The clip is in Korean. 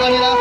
감사합니다.